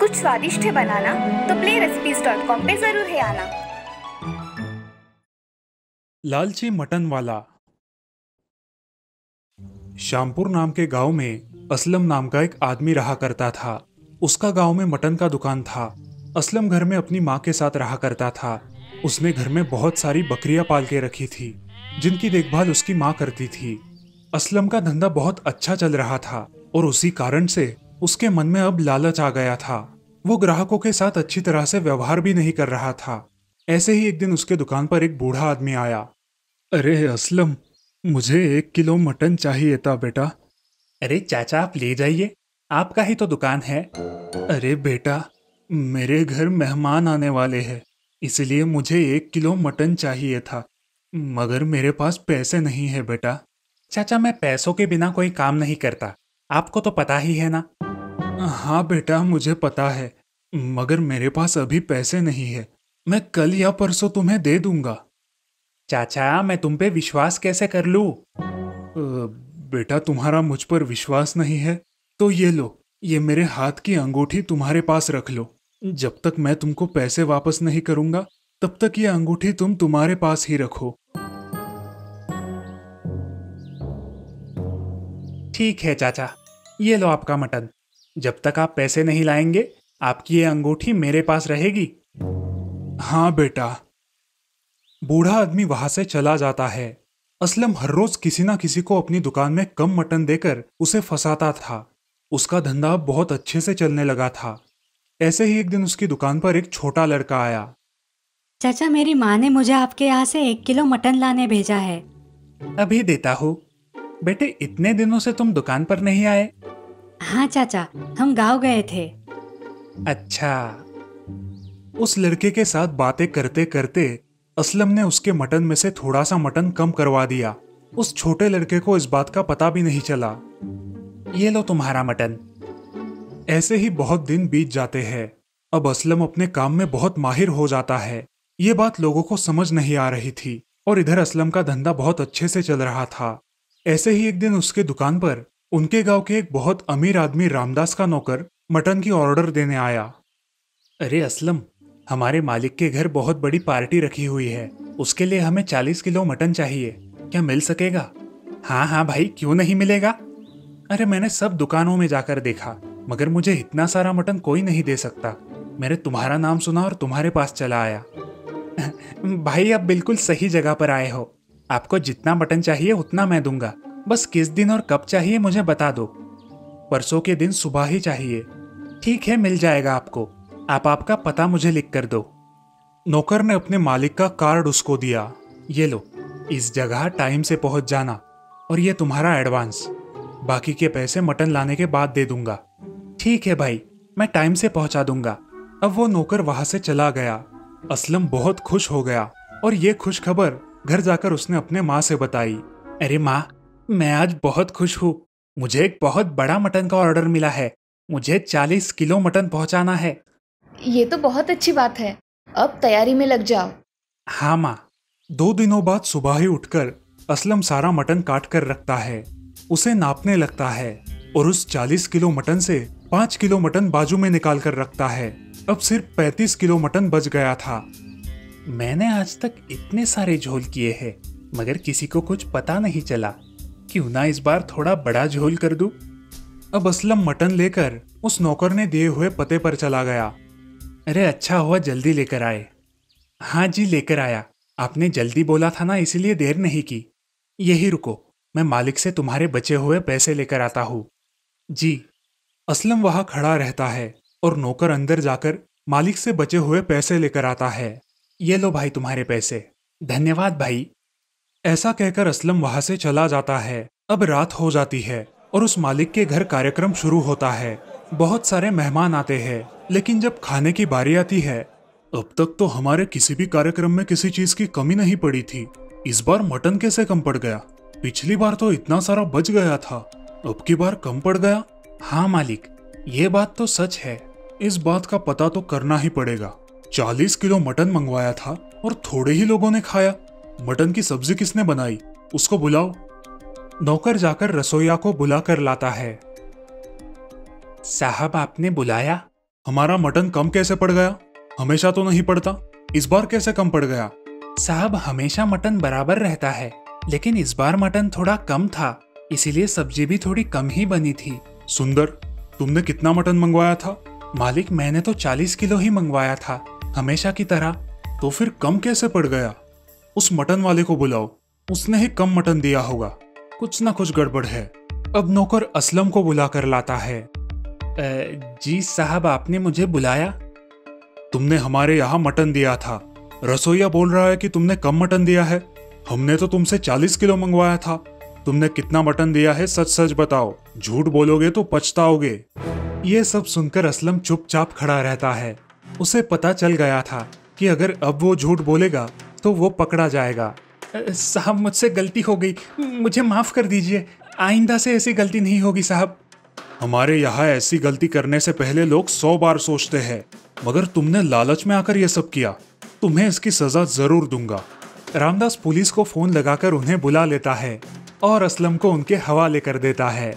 कुछ स्वादिष्ट है बनाना तो प्ले रेसिपीज़ डॉट कॉम पे ज़रूर है आना। लालची मटन वाला। श्यामपुर नाम के गाँव में असलम नाम का एक आदमी रहा करता था। उसका गाँव में मटन का दुकान था। असलम घर में अपनी माँ के साथ रहा करता था। उसने घर में बहुत सारी बकरियाँ पाल के रखी थी। जिनकी देखभाल उसकी माँ करती थी। असलम का धंधा बहुत अच्छा चल रहा था और उसी कारण से उसके मन में अब लालच आ गया था। वो ग्राहकों के साथ अच्छी तरह से व्यवहार भी नहीं कर रहा था। ऐसे ही एक दिन उसके दुकान पर एक बूढ़ा आदमी आया। अरे असलम मुझे एक किलो मटन चाहिए था बेटा। अरे चाचा आप ले जाइए। आपका ही तो दुकान है। अरे बेटा मेरे घर मेहमान आने वाले हैं इसलिए मुझे एक किलो मटन चाहिए था। मगर मेरे पास पैसे नहीं है, बेटा। चाचा, मैं पैसों के बिना कोई काम नहीं करता। आपको तो पता ही है ना? हाँ बेटा, मुझे पता है। मगर मेरे पास अभी पैसे नहीं है। मैं कल या परसों तुम्हें दे दूँगा। चाचा, मैं तुम पे विश्वास कैसे कर लू? बेटा, तुम्हारा मुझ पर विश्वास नहीं है तो ये लो। ये मेरे हाथ की अंगूठी तुम्हारे पास रख लो। जब तक मैं तुमको पैसे वापस नहीं करूँगा, तब तक ये अंगूठी तुम तुम्हारे पास ही रखो। ठीक है चाचा। ये लो आपका मटन। जब तक आप पैसे नहीं लाएँगे आपकी ये अंगूठी मेरे पास रहेगी। हाँ बेटा। बूढ़ा आदमी वहाँ से चला जाता है। असलम हर रोज किसी ना किसी को अपनी दुकान में कम मटन देकर उसे फंसाता था। उसका धंधा बहुत अच्छे से चलने लगा था। ऐसे ही एक दिन उसकी दुकान पर एक छोटा लड़का आया। चाचा मेरी माँ ने मुझे आपके यहाँ से एक किलो मटन लाने भेजा है। अभी देता हूँ। बेटे इतने दिनों से तुम दुकान पर नहीं आए। हाँ चाचा हम गाँव गए थे। अच्छा। उस लड़के के साथ बातें करते करते असलम ने उसके मटन में से थोड़ा सा मटन कम करवा दिया। उस छोटे लड़के को इस बात का पता भी नहीं चला। ये लो तुम्हारा मटन। ऐसे ही बहुत दिन बीत जाते हैं। अब असलम अपने काम में बहुत माहिर हो जाता है। ये बात लोगों को समझ नहीं आ रही थी और इधर असलम का धंधा बहुत अच्छे से चल रहा था। ऐसे ही एक दिन उसके दुकान पर, उनके गाँव के एक बहुत अमीर आदमी रामदास का नौकर मटन की ऑर्डर देने आया। अरे असलम, हमारे मालिक के घर बहुत बड़ी पार्टी रखी हुई है। उसके लिए हमें चालीस किलो मटन चाहिए। क्या मिल सकेगा? हाँ हाँ भाई, क्यों नहीं मिलेगा? अरे मैंने सब दुकानों में जाकर देखा, मगर मुझे इतना सारा मटन कोई नहीं दे सकता। मैंने तुम्हारा नाम सुना और तुम्हारे पास चला आया। भाई, आप बिल्कुल सही जगह पर आए हो। आपको जितना मटन चाहिए उतना मैं दूँगा। बस किस दिन और कब चाहिए मुझे बता दो। परसों के दिन सुबह ही चाहिए। ठीक है, मिल जाएगा आपको। आप आपका पता मुझे लिख कर दो। नौकर ने अपने मालिक का कार्ड उसको दिया। ये लो, इस जगह टाइम से पहुँच जाना, और ये तुम्हारा एडवांस। बाकी के पैसे मटन लाने के बाद दे दूँगा। ठीक है भाई, मैं टाइम से पहुँचा दूँगा। अब वो नौकर वहाँ से चला गया। असलम बहुत खुश हो गया, और ये खुश खबर घर जाकर उसने अपने माँ से बताई अरे माँ मैं आज बहुत खुश हूँ। मुझे एक बहुत बड़ा मटन का ऑर्डर मिला है। मुझे चालीस किलो मटन पहुँचाना है। ये तो बहुत अच्छी बात है। अब तैयारी में लग जाओ। हाँ माँ दो दिनों बाद सुबह ही उठकर असलम सारा मटन काट कर रखता है। उसे नापने लगता है और उस चालीस किलो मटन से पाँच किलो मटन बाजू में निकाल कर रखता है। अब सिर्फ़ पैतीस किलो मटन बच गया था। मैंने आज तक इतने सारे झोल किए हैं, मगर किसी को कुछ पता नहीं चला। क्यों ना इस बार थोड़ा बड़ा झोल कर दूँ? अब असलम मटन लेकर उस नौकर ने दिए हुए पते पर चला गया। अरे अच्छा हुआ जल्दी लेकर आए। हाँ जी, लेकर आया। आपने जल्दी बोला था ना, इसीलिए देर नहीं की। यही रुको, मैं मालिक से तुम्हारे बचे हुए पैसे लेकर आता हूँ। जी। असलम वहाँ खड़ा रहता है और नौकर अंदर जाकर मालिक से बचे हुए पैसे लेकर आता है। ये लो भाई तुम्हारे पैसे। धन्यवाद भाई। ऐसा कहकर असलम वहाँ से चला जाता है। अब रात हो जाती है और उस मालिक के घर कार्यक्रम शुरू होता है। बहुत सारे मेहमान आते हैं, लेकिन जब खाने की बारी आती है अब तक तो हमारे किसी भी कार्यक्रम में किसी चीज़ की कमी नहीं पड़ी थी। इस बार मटन कैसे कम पड़ गया? पिछली बार तो इतना सारा बच गया था। अब की बार कम पड़ गया? हाँ मालिक, ये बात तो सच है। इस बात का पता तो करना ही पड़ेगा। चालीस किलो मटन मंगवाया था और थोड़े ही लोगों ने खाया। मटन की सब्ज़ी किसने बनाई? उसको बुलाओ। नौकर जाकर रसोईया को बुलाकर लाता है। साहब, आपने बुलाया? हमारा मटन कम कैसे पड़ गया? हमेशा तो नहीं पड़ता। इस बार कैसे कम पड़ गया? साहब, हमेशा मटन बराबर रहता है, लेकिन इस बार मटन थोड़ा कम था, इसीलिए सब्ज़ी भी थोड़ी कम ही बनी थी। सुंदर, तुमने कितना मटन मंगवाया था? मालिक, मैंने तो चालीस किलो ही मंगवाया था। हमेशा की तरह तो फिर कम कैसे पड़ गया? उस मटन वाले को बुलाओ। उसने ही कम मटन दिया होगा। कुछ ना कुछ गड़बड़ है। अब नौकर असलम को बुला कर लाता है। "अ, जी साहब आपने मुझे बुलाया? तुमने हमारे यहाँ मटन दिया था। रसोईया बोल रहा है कि तुमने कम मटन दिया है। हमने तो तुमसे चालीस किलो मंगवाया था। तुमने कितना मटन दिया है सच सच बताओ। झूठ बोलोगे तो पछताओगे। ये सब सुनकर असलम चुपचाप खड़ा रहता है। उसे पता चल गया था कि अगर अब वो झूठ बोलेगा तो वो पकड़ा जाएगा। साहब, मुझसे गलती हो गई। मुझे माफ़ कर दीजिए। आइंदा से ऐसी गलती नहीं होगी, साहब। हमारे यहाँ ऐसी गलती करने से पहले लोग सौ बार सोचते हैं, मगर तुमने लालच में आकर यह सब किया। तुम्हें इसकी सजा ज़रूर दूँगा। रामदास पुलिस को फ़ोन लगाकर उन्हें बुला लेता है और असलम को उनके हवाले कर देता है।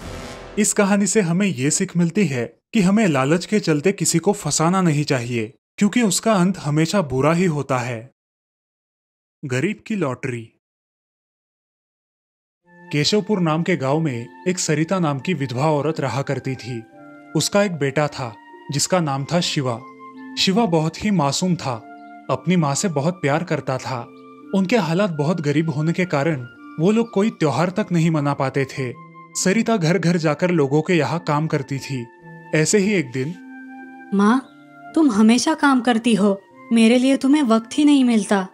इस कहानी से हमें ये सीख मिलती है कि हमें लालच के चलते किसी को फंसाना नहीं चाहिए, क्योंकि उसका अंत हमेशा बुरा ही होता है। गरीब की लॉटरी। केशवपुर नाम के गाँव में एक सरिता नाम की विधवा औरत रहा करती थी। उसका एक बेटा था, जिसका नाम था शिवा। शिवा बहुत ही मासूम था, अपनी माँ से बहुत प्यार करता था। उनके हालात बहुत गरीब होने के कारण वो लोग कोई त्योहार तक नहीं मना पाते थे। सरिता घर घर जाकर लोगों के यहाँ काम करती थी। ऐसे ही एक दिन। माँ तुम हमेशा काम करती हो। मेरे लिए तुम्हें वक्त ही नहीं मिलता।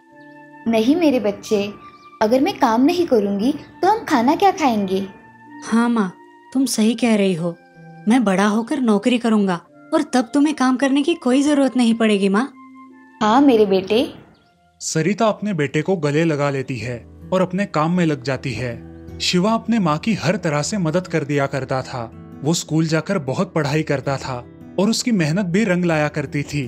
नहीं मेरे बच्चे अगर मैं काम नहीं करूँगी तो हम खाना क्या खाएँगे? हाँ माँ तुम सही कह रही हो। मैं बड़ा होकर नौकरी करूँगा और तब तुम्हें काम करने की कोई ज़रूरत नहीं पड़ेगी माँ। हाँ मेरे बेटे। सरिता अपने बेटे को गले लगा लेती है और अपने काम में लग जाती है। शिवा अपने माँ की हर तरह से मदद कर दिया करता था। वो स्कूल जाकर बहुत पढ़ाई करता था और उसकी मेहनत भी रंग लाया करती थी।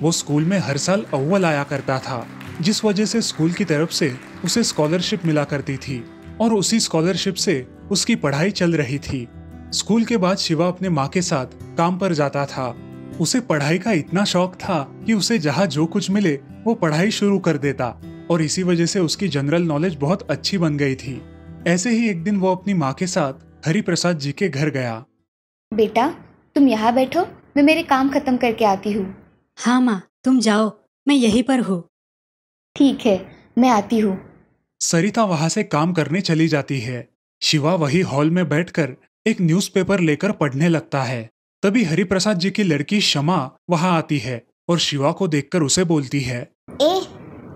वो स्कूल में हर साल अव्वल आया करता था, जिस वजह से स्कूल की तरफ़ से उसे स्कॉलरशिप मिला करती थी और उसी स्कॉलरशिप से उसकी पढ़ाई चल रही थी। स्कूल के बाद शिवा अपने माँ के साथ काम पर जाता था। उसे पढ़ाई का इतना शौक था कि उसे जहाँ जो कुछ मिले, वो पढ़ाई शुरू कर देता और इसी वजह से उसकी जनरल नॉलेज बहुत अच्छी बन गई थी। ऐसे ही एक दिन वो अपनी माँ के साथ हरिप्रसाद जी के घर गया। बेटा तुम यहाँ बैठो मैं मेरे काम खत्म करके आती हूँ। हाँ माँ तुम जाओ मैं यहीं पर हूँ। ठीक है मैं आती हूँ। सरिता वहाँ से काम करने चली जाती है। शिवा वही हॉल में बैठकर एक न्यूज़पेपर लेकर पढ़ने लगता है। तभी हरिप्रसाद जी की लड़की शमा वहाँ आती है और शिवा को देखकर उसे बोलती है ए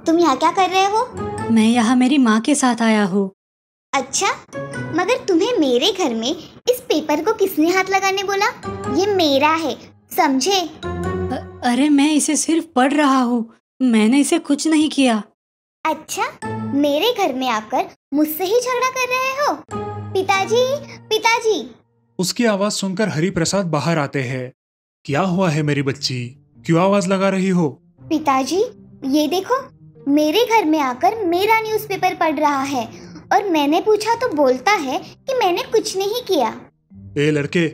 तुम यहाँ क्या कर रहे हो? मैं यहाँ मेरी माँ के साथ आया हूँ। अच्छा मगर तुम्हें मेरे घर में इस पेपर को किसने हाथ लगाने बोला? ये मेरा है समझे? अरे मैं इसे सिर्फ़ पढ़ रहा हूँ मैंने इसे कुछ नहीं किया। अच्छा मेरे घर में आकर मुझसे ही झगड़ा कर रहे हो? पिताजी पिताजी। उसकी आवाज़ सुनकर हरिप्रसाद बाहर आते हैं। क्या हुआ है मेरी बच्ची? क्यों आवाज़ लगा रही हो? पिताजी ये देखो मेरे घर में आकर मेरा न्यूज़पेपर पढ़ रहा है। और मैंने पूछा तो बोलता है कि मैंने कुछ नहीं किया। ए लड़के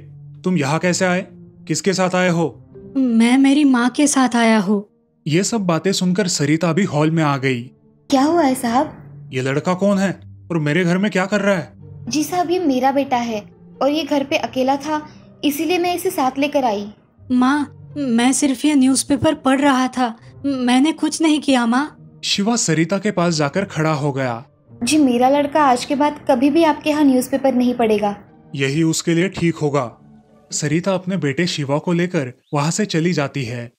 तुम यहाँ कैसे आए? किसके साथ आए हो? मैं मेरी माँ के साथ आया हूँ। ये सब बातें सुनकर सरिता भी हॉल में आ गई। क्या हुआ है साहब? ये लड़का कौन है? और मेरे घर में क्या कर रहा है? जी साहब ये मेरा बेटा है और ये घर पे अकेला था इसीलिए मैं इसे साथ लेकर आई। माँ मैं सिर्फ़ ये न्यूज़पेपर पढ़ रहा था। मैंने कुछ नहीं किया माँ। शिवा सरिता के पास जाकर खड़ा हो गया। जी मेरा लड़का आज के बाद कभी भी आपके यहाँ न्यूज़पेपर नहीं पढ़ेगा। यही उसके लिए ठीक होगा। सरिता अपने बेटे शिवा को लेकर वहाँ से चली जाती है।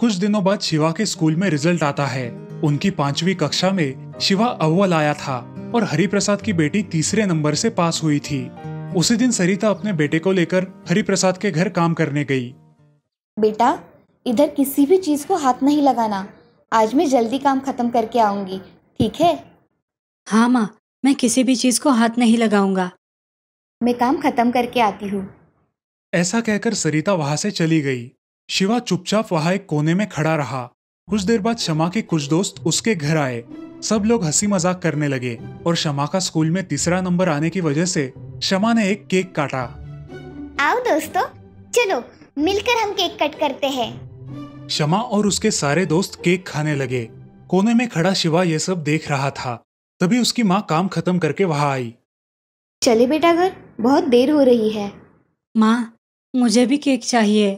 कुछ दिनों बाद शिवा के स्कूल में रिज़ल्ट आता है। उनकी पांचवी कक्षा में शिवा अव्वल आया था और हरिप्रसाद की बेटी तीसरे नंबर से पास हुई थी। उसी दिन सरिता अपने बेटे को लेकर हरिप्रसाद के घर काम करने गई। बेटा इधर किसी भी चीज़ को हाथ नहीं लगाना। आज मैं जल्दी काम खत्म करके आऊँगी ठीक है? हाँ माँ मैं किसी भी चीज़ को हाथ नहीं लगाऊँगा। मैं काम खत्म करके आती हूँ। ऐसा कहकर सरिता वहाँ से चली गई। शिवा चुपचाप वहाँ एक कोने में खड़ा रहा। कुछ देर बाद शमा के कुछ दोस्त उसके घर आए। सब लोग हँसी मज़ाक करने लगे और शमा का स्कूल में तीसरा नंबर आने की वजह से शमा ने एक केक काटा। आओ दोस्तों चलो मिलकर हम केक कट करते हैं। शमा और उसके सारे दोस्त केक खाने लगे। कोने में खड़ा शिवा ये सब देख रहा था। तभी उसकी माँ काम खत्म करके वहाँ आई। चले बेटा घर बहुत देर हो रही है। माँ मुझे भी केक चाहिए।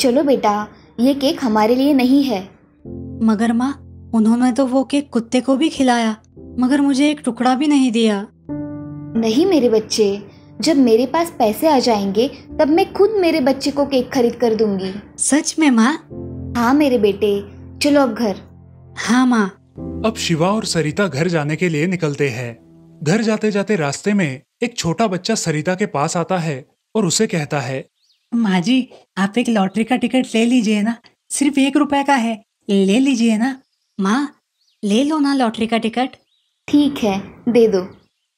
चलो बेटा ये केक हमारे लिए नहीं है। मगर माँ उन्होंने तो वो केक कुत्ते को भी खिलाया मगर मुझे एक टुकड़ा भी नहीं दिया। नहीं मेरे बच्चे जब मेरे पास पैसे आ जाएँगे तब मैं खुद मेरे बच्चे को केक खरीद कर दूँगी। सच में माँ? हाँ मेरे बेटे चलो अब घर। हाँ माँ। अब शिवा और सरिता घर जाने के लिए निकलते हैं। घर जाते जाते रास्ते में एक छोटा बच्चा सरिता के पास आता है और उसे कहता है माँ जी आप एक लॉटरी का टिकट ले लीजिए ना। सिर्फ़ एक रुपए का है। ले लीजिए ना। माँ ले लो ना लॉटरी का टिकट। ठीक है दे दो।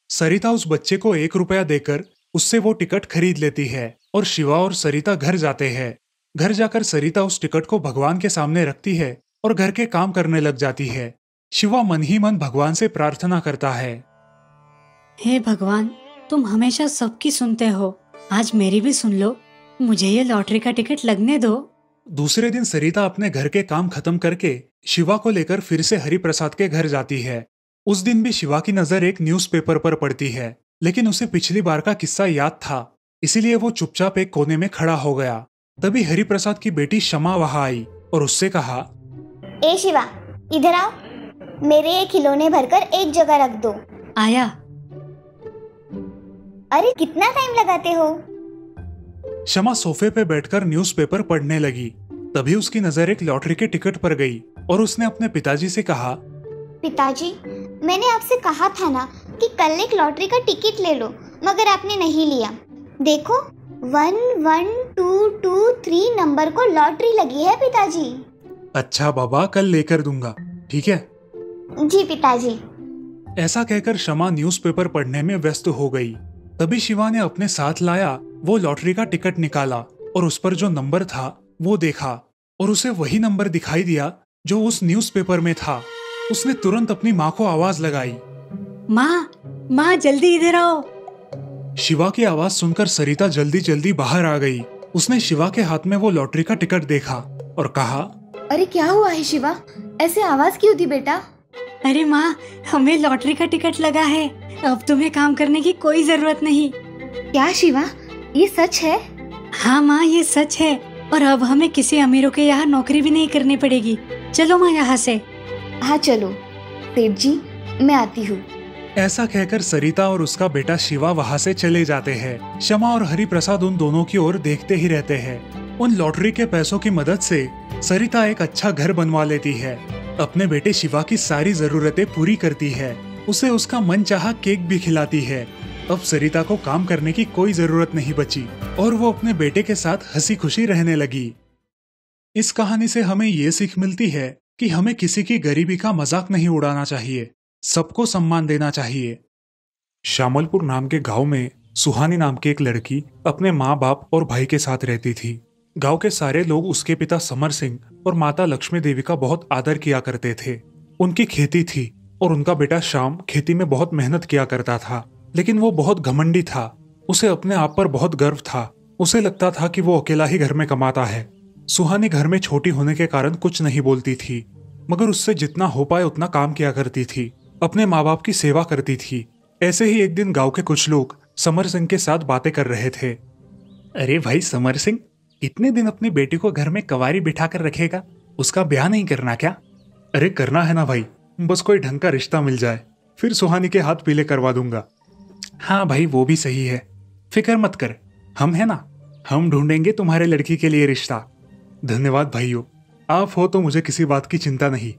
सरिता उस बच्चे को एक रुपया देकर उससे वो टिकट खरीद लेती है और शिवा और सरिता घर जाते हैं। घर जाकर सरिता उस टिकट को भगवान के सामने रखती है और घर के काम करने लग जाती है। शिवा मन ही मन भगवान से प्रार्थना करता है। हे भगवान तुम हमेशा सबकी सुनते हो। आज मेरी भी सुन लो। मुझे ये लॉटरी का टिकट लगने दो। दूसरे दिन सरिता अपने घर के काम खत्म करके शिवा को लेकर फिर से हरिप्रसाद के घर जाती है। उस दिन भी शिवा की नज़र एक न्यूज़पेपर पर पड़ती है लेकिन उसे पिछली बार का किस्सा याद था इसीलिए वो चुपचाप एक कोने में खड़ा हो गया। तभी हरिप्रसाद की बेटी शमा वहाँ आई और उससे कहा ए शिवा इधर आओ। मेरे ये खिलौने भरकर एक जगह रख दो। आया। अरे कितना टाइम लगाते हो? शमा सोफे पे बैठकर न्यूज़पेपर पढ़ने लगी। तभी उसकी नज़र एक लॉटरी के टिकट पर गई और उसने अपने पिताजी से कहा पिताजी मैंने आपसे कहा था ना कि कल एक लॉटरी का टिकट ले लो मगर आपने नहीं लिया। देखो one one two two three number को लॉटरी लगी है पिताजी। अच्छा बाबा कल लेकर दूँगा ठीक है? जी पिताजी। ऐसा कहकर शमा न्यूज़पेपर पढ़ने में व्यस्त हो गई। तभी शिवा ने अपने साथ लाया वो लॉटरी का टिकट निकाला और उस पर जो नंबर था वो देखा और उसे वही नंबर दिखाई दिया जो उस न्यूज़पेपर में था। उसने तुरंत अपनी माँ को आवाज़ लगाई। माँ माँ जल्दी इधर आओ। शिवा की आवाज़ सुनकर सरिता जल्दी जल्दी बाहर आ गई। उसने शिवा के हाथ में वो लॉटरी का टिकट देखा और कहा अरे क्या हुआ है शिवा? ऐसे आवाज़ क्यों दी बेटा? अरे माँ हमें लॉटरी का टिकट लगा है। अब तुम्हें काम करने की कोई ज़रूरत नहीं। क्या शिवा ये सच है? हाँ माँ ये सच है। और अब हमें किसी अमीरों के यहाँ नौकरी भी नहीं करनी पड़ेगी। चलो माँ यहाँ से। हाँ चलो। सेठ जी मैं आती हूँ। ऐसा कहकर सरिता और उसका बेटा शिवा वहाँ से चले जाते हैं। शमा और हरि प्रसाद उन दोनों की ओर देखते ही रहते हैं। उन लॉटरी के पैसों की मदद से सरिता एक अच्छा घर बनवा लेती है। अपने बेटे शिवा की सारी जरूरतें पूरी करती है। उसे उसका मन चाह केक भी खिलाती है। अब सरिता को काम करने की कोई ज़रूरत नहीं बची और वो अपने बेटे के साथ हँसी खुशी रहने लगी। इस कहानी से हमें ये सीख मिलती है कि हमें किसी की गरीबी का मज़ाक नहीं उड़ाना चाहिए, सबको सम्मान देना चाहिए। श्यामलपुर नाम के गाँव में सुहानी नाम की एक लड़की अपने माँ बाप और भाई के साथ रहती थी। गाँव के सारे लोग उसके पिता समर सिंह और माता लक्ष्मी देवी का बहुत आदर किया करते थे। उनकी खेती थी और उनका बेटा श्याम खेती में बहुत मेहनत किया करता था, लेकिन वो बहुत घमंडी था। उसे अपने आप पर बहुत गर्व था। उसे लगता था कि वो अकेला ही घर में कमाता है। सुहानी घर में छोटी होने के कारण कुछ नहीं बोलती थी, मगर उससे जितना हो पाए उतना काम किया करती थी। अपने माँ बाप की सेवा करती थी। ऐसे ही एक दिन गाँव के कुछ लोग समर सिंह के साथ बातें कर रहे थे। अरे भाई समर सिंह इतने दिन अपनी बेटी को घर में कवारी बिठा कर रखेगा? उसका ब्याह नहीं करना क्या? अरे, करना है ना भाई। बस कोई ढंग का रिश्ता मिल जाए। फिर सुहानी के हाथ पीले करवा दूँगा। हाँ भाई, वो भी सही है। फ़िक्र मत कर। हम है ना। हम ढूंढेंगे तुम्हारे लड़की के लिए रिश्ता। धन्यवाद भाइयों। आप हो तो मुझे किसी बात की चिंता नहीं।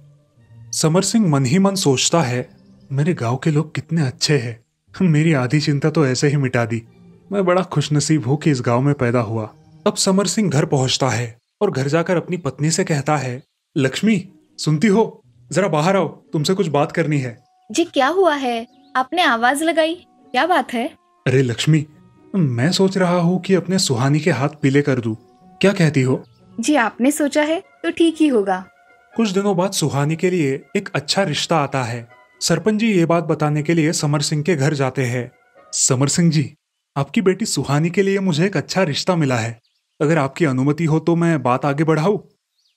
समर सिंह मन ही मन सोचता है, मेरे गाँव के लोग कितने अच्छे हैं। मेरी आधी चिंता तो ऐसे ही मिटा दी। मैं बड़ा खुशनसीब हूँ कि इस गाँव में पैदा हुआ। अब समर सिंह घर पहुँचता है और घर जाकर अपनी पत्नी से कहता है लक्ष्मी सुनती हो? जरा बाहर आओ तुमसे कुछ बात करनी है। जी क्या हुआ है? आपने आवाज़ लगाई? क्या बात है? अरे लक्ष्मी मैं सोच रहा हूँ कि अपने सुहानी के हाथ पीले कर दूँ। क्या कहती हो? जी आपने सोचा है तो ठीक ही होगा। कुछ दिनों बाद सुहानी के लिए एक अच्छा रिश्ता आता है। सरपंच जी ये बात बताने के लिए समर सिंह के घर जाते हैं। समर सिंह जी आपकी बेटी सुहानी के लिए मुझे एक अच्छा रिश्ता मिला है। अगर आपकी अनुमति हो तो मैं बात आगे बढ़ाऊं?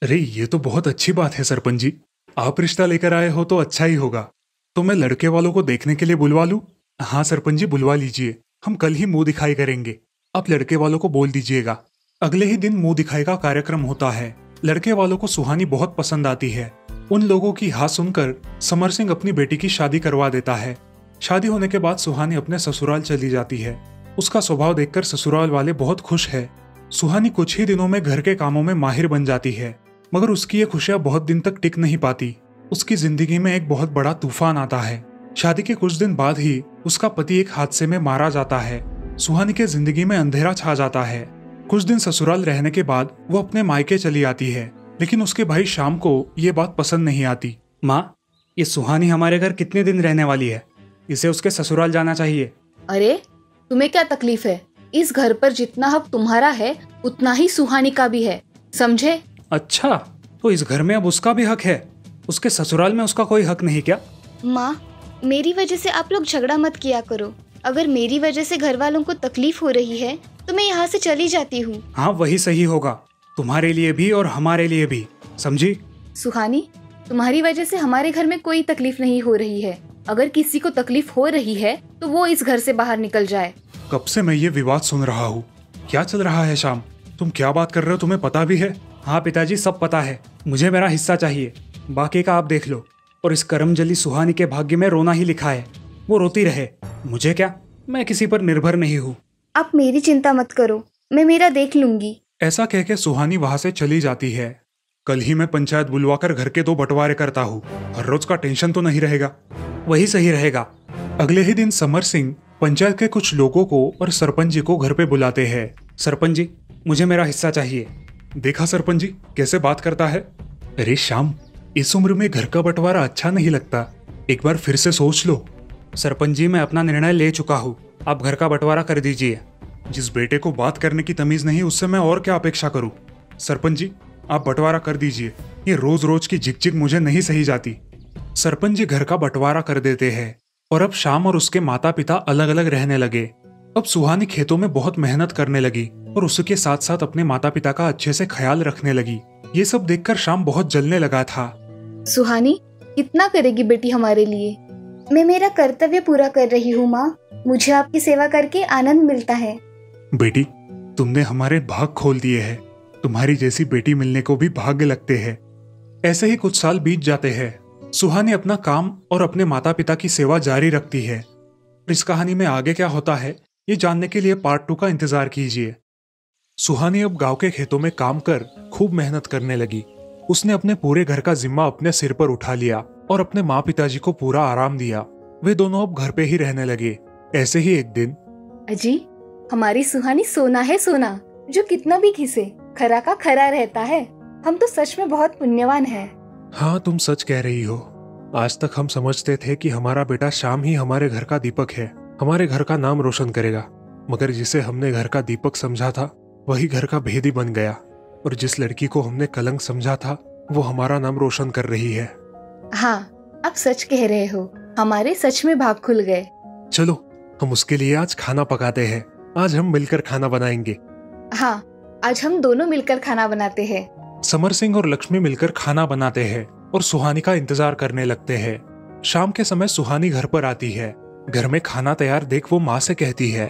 अरे, ये तो बहुत अच्छी बात है, सरपंच जी। आप रिश्ता लेकर आए हो तो अच्छा ही होगा। तो मैं लड़के वालों को देखने के लिए बुलवा लूँ? हाँ सरपंच जी, बुलवा लीजिए। हम कल ही मुँह दिखाई करेंगे। आप लड़के वालों को बोल दीजिएगा। अगले ही दिन मुँह दिखाई का कार्यक्रम होता है। लड़के वालों को सुहानी बहुत पसंद आती है। उन लोगों की हाँ सुनकर समर सिंह अपनी बेटी की शादी करवा देता है। शादी होने के बाद सुहानी अपने ससुराल चली जाती है। उसका स्वभाव देखकर ससुराल वाले बहुत खुश है। सुहानी कुछ ही दिनों में घर के कामों में माहिर बन जाती है, मगर उसकी ये खुशियाँ बहुत दिन तक टिक नहीं पाती। उसकी ज़िंदगी में एक बहुत बड़ा तूफ़ान आता है। शादी के कुछ दिन बाद ही उसका पति एक हादसे में मारा जाता है। सुहानी के ज़िंदगी में अंधेरा छा जाता है। कुछ दिन ससुराल रहने के बाद वो अपने मायके चली आती है, लेकिन उसके भाई शाम को ये बात पसंद नहीं आती। माँ, ये सुहानी हमारे घर कितने दिन रहने वाली है? इसे उसके ससुराल जाना चाहिए। अरे, तुम्हें क्या तकलीफ़ है? इस घर पर जितना हक तुम्हारा है उतना ही सुहानी का भी है। समझे? अच्छा तो इस घर में अब उसका भी हक है। उसके ससुराल में उसका कोई हक नहीं क्या? माँ मेरी वजह से आप लोग झगड़ा मत किया करो। अगर मेरी वजह से घर वालों को तकलीफ़ हो रही है तो मैं यहाँ से चली जाती हूँ। हाँ वही सही होगा। तुम्हारे लिए भी और हमारे लिए भी। समझी? सुहानी तुम्हारी वजह से हमारे घर में कोई तकलीफ़ नहीं हो रही है। अगर किसी को तकलीफ़ हो रही है तो वो इस घर से बाहर निकल जाए। कब से मैं ये विवाद सुन रहा हूँ? क्या चल रहा है शाम? तुम क्या बात कर रहे हो? तुम्हें पता भी है? हाँ पिताजी सब पता है। मुझे मेरा हिस्सा चाहिए। बाकी का आप देख लो। और इस करमजली सुहानी के भाग्य में रोना ही लिखा है। वो रोती रहे। मुझे क्या? मैं किसी पर निर्भर नहीं हूँ। आप मेरी चिंता मत करो। मैं मेरा देख लूँगी। ऐसा कह के सुहानी वहाँ से चली जाती है। कल ही मैं पंचायत बुलवाकर घर के दो बंटवारे करता हूँ। हर रोज का टेंशन तो नहीं रहेगा। वही सही रहेगा। अगले ही दिन समर सिंह पंचायत के कुछ लोगों को और सरपंच जी को घर पे बुलाते हैं। सरपंच जी, मुझे मेरा हिस्सा चाहिए। देखा सरपंच जी, कैसे बात करता है? अरे श्याम, इस उम्र में घर का बंटवारा अच्छा नहीं लगता। एक बार फिर से सोच लो। सरपंच जी, मैं अपना निर्णय ले चुका हूँ। आप घर का बंटवारा कर दीजिए। जिस बेटे को बात करने की तमीज नहीं, उससे मैं और क्या अपेक्षा करूँ? सरपंच जी, आप बंटवारा कर दीजिए। ये रोज रोज की झिकझिक मुझे नहीं सही जाती। सरपंच जी, घर का बंटवारा कर देते हैं। और अब शाम और उसके माता पिता अलग अलग रहने लगे। अब सुहानी खेतों में बहुत मेहनत करने लगी और उसके साथ साथ अपने माता पिता का अच्छे से ख्याल रखने लगी। ये सब देखकर शाम बहुत जलने लगा था। सुहानी कितना करेगी बेटी हमारे लिए? मैं मेरा कर्तव्य पूरा कर रही हूँ माँ। मुझे आपकी सेवा करके आनंद मिलता है। बेटी तुमने हमारे भाग खोल दिए हैं। तुम्हारी जैसी बेटी मिलने को भी भाग्य लगते हैं। ऐसे ही कुछ साल बीत जाते हैं। सुहानी अपना काम और अपने माता पिता की सेवा जारी रखती है। इस कहानी में आगे क्या होता है, ये जानने के लिए पार्ट टू का इंतज़ार कीजिए। सुहानी अब गाँव के खेतों में काम कर खूब मेहनत करने लगी। उसने अपने पूरे घर का जिम्मा अपने सिर पर उठा लिया और अपने माँ पिताजी को पूरा आराम दिया। वे दोनों अब घर पे ही रहने लगे। ऐसे ही एक दिन अजी, हमारी सुहानी सोना है सोना, जो कितना भी घिसे, खरा का खरा रहता है। हम तो सच में बहुत पुण्यवान हैं। हाँ तुम सच कह रही हो। आज तक हम समझते थे कि हमारा बेटा शाम ही हमारे घर का दीपक है। हमारे घर का नाम रोशन करेगा। मगर जिसे हमने घर का दीपक समझा था वही घर का भेदी बन गया। और जिस लड़की को हमने कलंक समझा था वो हमारा नाम रोशन कर रही है। हाँ आप सच कह रहे हो। हमारे सच में भाग खुल गए। चलो हम उसके लिए आज खाना पकाते हैं। आज हम मिलकर खाना बनाएँगे। हाँ आज हम दोनों मिलकर खाना बनाते हैं। समर सिंह और लक्ष्मी मिलकर खाना बनाते हैं और सुहानी का इंतज़ार करने लगते हैं। शाम के समय सुहानी घर पर आती है। घर में खाना तैयार देख वो माँ से कहती है।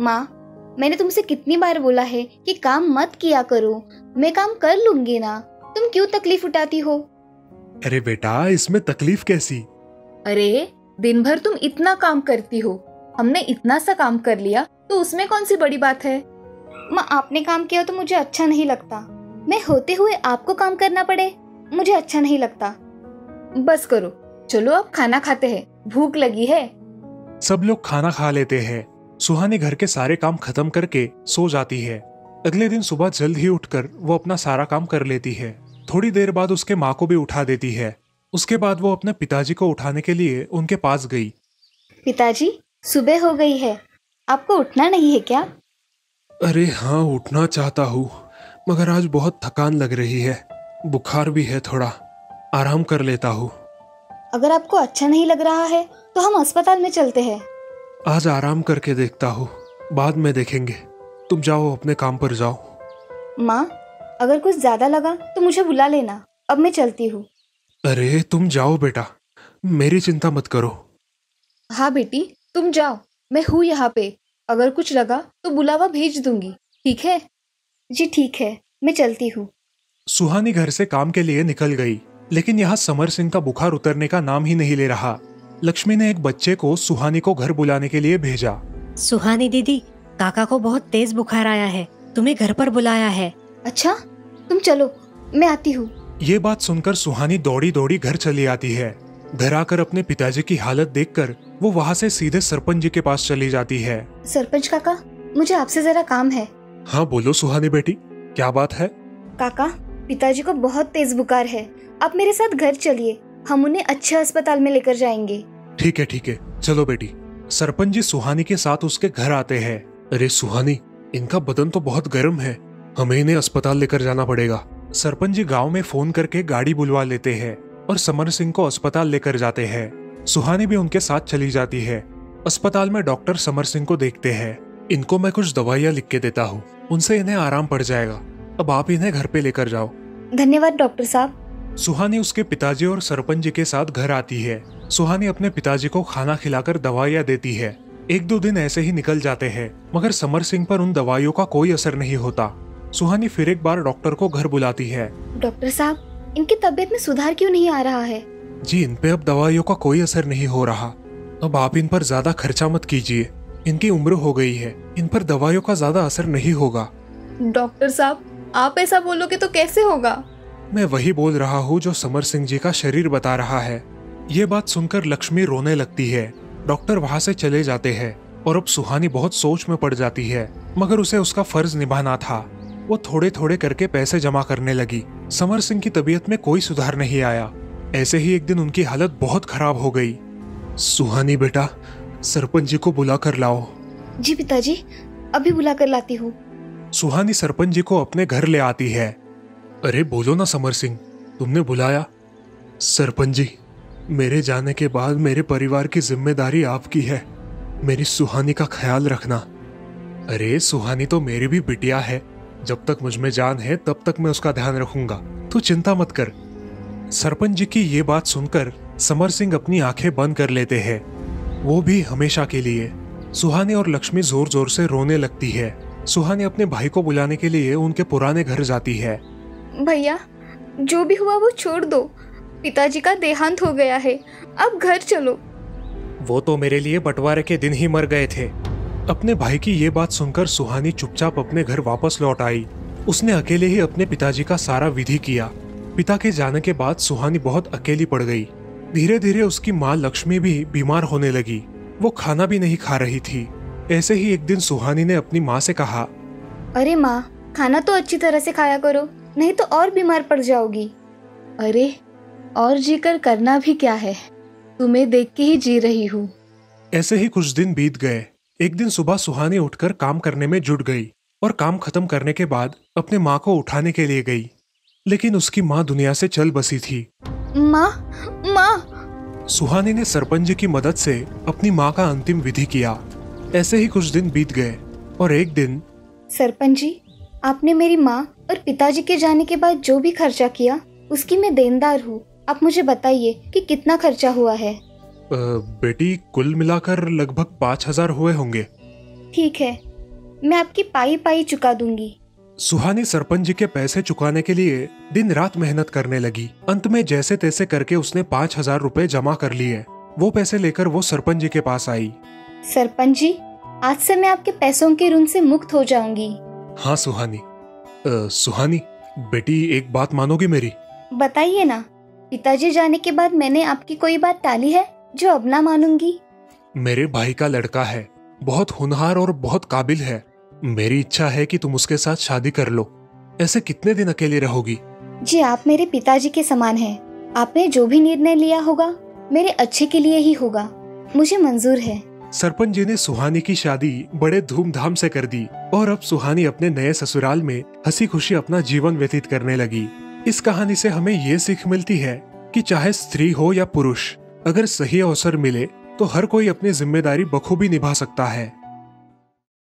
माँ मैंने तुमसे कितनी बार बोला है कि काम मत किया करो। मैं काम कर लूँगी ना। तुम क्यों तकलीफ़ उठाती हो? अरे बेटा इसमें तकलीफ़ कैसी? अरे दिन भर तुम इतना काम करती हो। हमने इतना सा काम कर लिया तो उसमें कौन सी बड़ी बात है? माँ आपने काम किया तो मुझे अच्छा नहीं लगता। मैं होते हुए आपको काम करना पड़े। मुझे अच्छा नहीं लगता। बस करो। चलो अब खाना खाते हैं। भूख लगी है। सब लोग खाना खा लेते हैं। सुहानी घर के सारे काम खत्म करके सो जाती है। अगले दिन सुबह जल्द ही उठकर वो अपना सारा काम कर लेती है। थोड़ी देर बाद उसके माँ को भी उठा देती है। उसके बाद वो अपने पिताजी को उठाने के लिए उनके पास गई। पिताजी सुबह हो गई है। आपको उठना नहीं है क्या? अरे हाँ उठना चाहता हूँ। मगर आज बहुत थकान लग रही है। बुखार भी है थोड़ा। आराम कर लेता हूँ। अगर आपको अच्छा नहीं लग रहा है तो हम अस्पताल में चलते हैं। आज आराम करके देखता हूँ। बाद में देखेंगे। तुम जाओ अपने काम पर जाओ। माँ अगर कुछ ज़्यादा लगा तो मुझे बुला लेना। अब मैं चलती हूँ। अरे तुम जाओ बेटा। मेरी चिंता मत करो। हाँ बेटी तुम जाओ। मैं हूँ यहाँ पे। अगर कुछ लगा तो बुलावा भेज दूँगी। ठीक है? जी ठीक है मैं चलती हूँ। सुहानी घर से काम के लिए निकल गई लेकिन यहाँ समर सिंह का बुखार उतरने का नाम ही नहीं ले रहा। लक्ष्मी ने एक बच्चे को सुहानी को घर बुलाने के लिए भेजा। सुहानी दीदी काका को बहुत तेज बुखार आया है। तुम्हें घर पर बुलाया है। अच्छा तुम चलो मैं आती हूँ। ये बात सुनकर सुहानी दौड़ी दौड़ी घर चली आती है। घर आकर अपने पिताजी की हालत देखकर वो वहाँ से सीधे सरपंच जी के पास चली जाती है। सरपंच काका मुझे आपसे जरा काम है। हाँ बोलो सुहानी बेटी क्या बात है? काका पिताजी को बहुत तेज बुखार है। आप मेरे साथ घर चलिए हम उन्हें अच्छे अस्पताल में लेकर जाएँगे। ठीक है ठीक है। चलो बेटी सरपंच जी सुहानी के साथ उसके घर आते हैं। अरे सुहानी इनका बदन तो बहुत गर्म है। हमें इन्हें अस्पताल लेकर जाना पड़ेगा। सरपंच जी गाँव में फ़ोन करके गाड़ी बुलवा लेते हैं और समर सिंह को अस्पताल लेकर जाते हैं। सुहानी भी उनके साथ चली जाती है। अस्पताल में डॉक्टर समर सिंह को देखते हैं। इनको मैं कुछ दवाइयाँ लिख के देता हूँ। उनसे इन्हें आराम पड़ जाएगा। अब आप इन्हें घर पे लेकर जाओ। धन्यवाद डॉक्टर साहब। सुहानी उसके पिताजी और सरपंच जी के साथ घर आती है। सुहानी अपने पिताजी को खाना खिलाकर दवाइयाँ देती है। एक दो दिन ऐसे ही निकल जाते हैं मगर समर सिंह पर उन दवाइयों का कोई असर नहीं होता। सुहानी फिर एक बार डॉक्टर को घर बुलाती है। डॉक्टर साहब इनकी तबीयत में सुधार क्यों नहीं आ रहा है? जी इन पे अब दवाइयों का कोई असर नहीं हो रहा। अब आप इन पर ज़्यादा खर्चा मत कीजिए। इनकी उम्र हो गई है। इन पर दवाइयों का ज़्यादा असर नहीं होगा। डॉक्टर साहब आप ऐसा बोलोगे तो कैसे होगा? मैं वही बोल रहा हूँ जो समर सिंह जी का शरीर बता रहा है। ये बात सुनकर लक्ष्मी रोने लगती है। डॉक्टर वहाँ से चले जाते हैं और अब सुहानी बहुत सोच में पड़ जाती है मगर उसे उसका फ़र्ज़ निभाना था। वो थोड़े थोड़े करके पैसे जमा करने लगी। समर सिंह की तबीयत में कोई सुधार नहीं आया। ऐसे ही एक दिन उनकी हालत बहुत खराब हो गई। सुहानी बेटा सरपंच जी को बुला कर लाओ। जी पिताजी अभी बुला कर लाती हूँ। सुहानी सरपंच जी को अपने घर ले आती है। अरे बोलो ना समर सिंह तुमने बुलाया? सरपंच जी मेरे जाने के बाद मेरे परिवार की ज़िम्मेदारी आपकी है। मेरी सुहानी का ख्याल रखना। अरे सुहानी तो मेरी भी बिटिया है। जब तक मुझमें जान है तब तक मैं उसका ध्यान रखूँगा। तू चिंता मत कर। सरपंच जी की ये बात सुनकर समर सिंह अपनी आँखें बंद कर लेते हैं। वो भी हमेशा के लिए। सुहानी और लक्ष्मी ज़ोर ज़ोर से रोने लगती है। सुहानी अपने भाई को बुलाने के लिए उनके पुराने घर जाती है। भैया जो भी हुआ वो छोड़ दो। पिताजी का देहांत हो गया है। अब घर चलो। वो तो मेरे लिए बंटवारे के दिन ही मर गए थे। अपने भाई की ये बात सुनकर सुहानी चुपचाप अपने घर वापस लौट आई। उसने अकेले ही अपने पिताजी का सारा विधि किया। पिता के जाने के बाद सुहानी बहुत अकेली पड़ गई। धीरे धीरे उसकी माँ लक्ष्मी भी बीमार होने लगी। वो खाना भी नहीं खा रही थी। ऐसे ही एक दिन सुहानी ने अपनी माँ से कहा अरे माँ खाना तो अच्छी तरह से खाया करो नहीं तो और बीमार पड़ जाओगी। अरे और जीकर करना भी क्या है? तुम्हें देख के ही जी रही हूँ। ऐसे ही कुछ दिन बीत गए। एक दिन सुबह सुहानी उठकर काम करने में जुट गई और काम खत्म करने के बाद अपने माँ को उठाने के लिए गई। लेकिन उसकी माँ दुनिया से चल बसी थी। माँ माँ। सुहानी ने सरपंच जी की मदद से अपनी माँ का अंतिम विधि किया। ऐसे ही कुछ दिन बीत गए और एक दिन सरपंच जी आपने मेरी माँ और पिताजी के जाने के बाद जो भी खर्चा किया उसकी मैं देनदार हूँ। आप मुझे बताइए कि कितना खर्चा हुआ है? अ, बेटी कुल मिलाकर लगभग पाँच हज़ार हुए होंगे। ठीक है मैं आपकी पाई पाई चुका दूँगी। सुहानी सरपंच जी के पैसे चुकाने के लिए दिन रात मेहनत करने लगी। अंत में जैसे तैसे करके उसने पाँच हज़ार रूपए जमा कर लिए। वो पैसे लेकर वो सरपंच जी के पास आई। सरपंच जी आज से मैं आपके पैसों के ऋण से मुक्त हो जाऊँगी। हाँ सुहानी। अ, सुहानी बेटी एक बात मानोगी मेरी? बताइए ना पिताजी जाने के बाद मैंने आपकी कोई बात टाली है जो अब ना मानूँगी? मेरे भाई का लड़का है बहुत होनहार और बहुत काबिल है। मेरी इच्छा है कि तुम उसके साथ शादी कर लो। ऐसे कितने दिन अकेले रहोगी? जी आप मेरे पिताजी के समान हैं। आपने जो भी निर्णय लिया होगा मेरे अच्छे के लिए ही होगा। मुझे मंजूर है। सरपंच जी ने सुहानी की शादी बड़े धूमधाम से कर दी और अब सुहानी अपने नए ससुराल में हँसी खुशी अपना जीवन व्यतीत करने लगी। इस कहानी से हमें ये सीख मिलती है कि चाहे स्त्री हो या पुरुष अगर सही अवसर मिले तो हर कोई अपनी ज़िम्मेदारी बखूबी निभा सकता है।